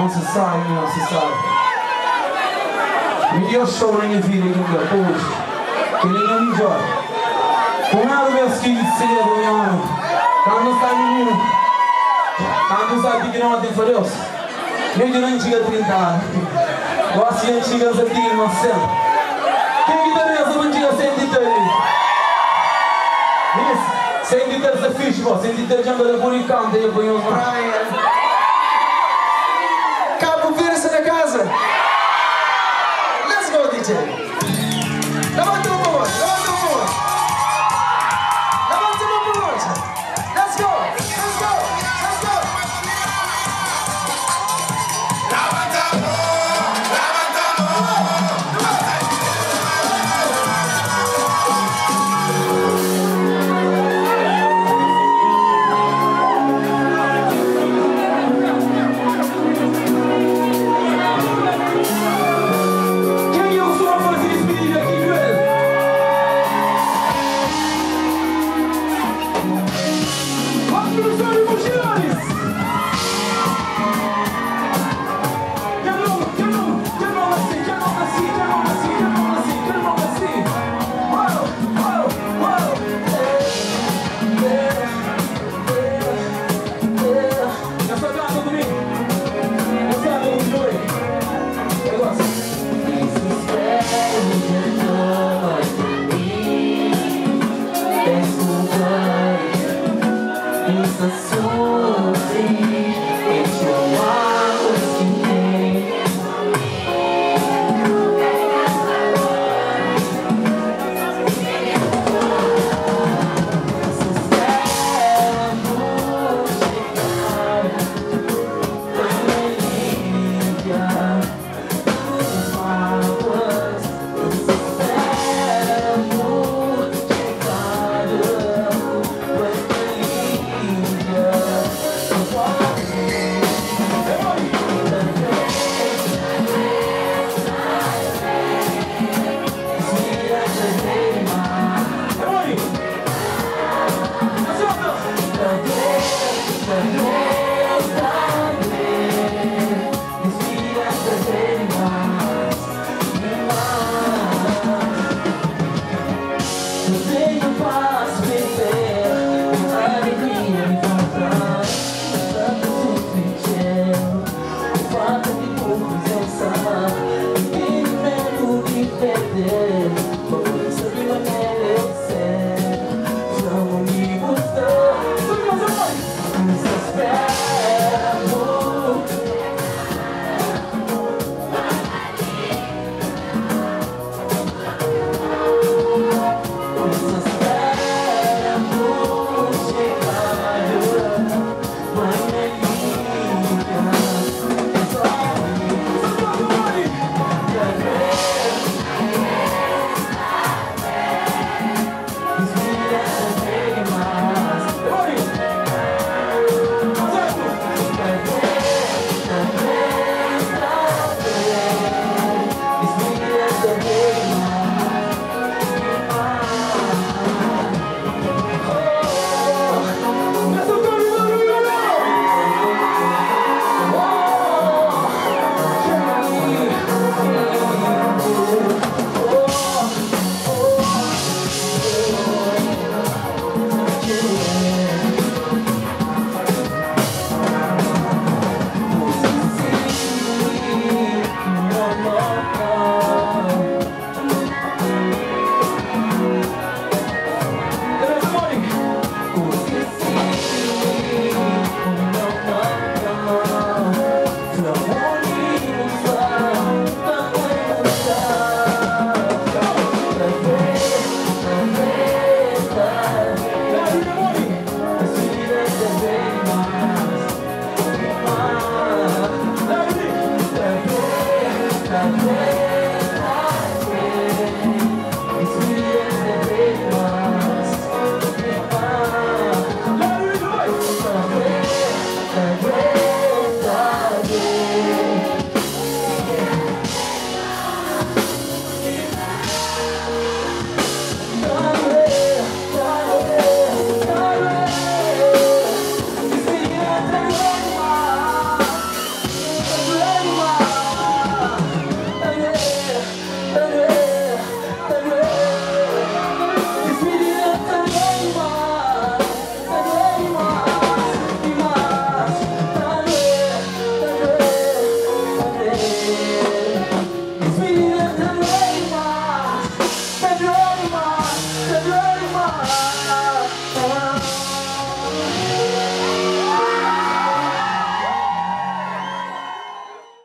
Não se sabe, não se sabe. Me dio show na minha vida aqui hoje. Que ninguém me joga. Com nada meus filhos de cedo, meu irmão. Quando está menino. Quando sabe que não tem for Deus. Mesmo não tinha 30 anos. Gosto de antigas aqui, irmão céu. Quem que também essa antiga sem de ter Isso. Sem de ter essa ficha, sem de ter de andar por Let's go, DJ.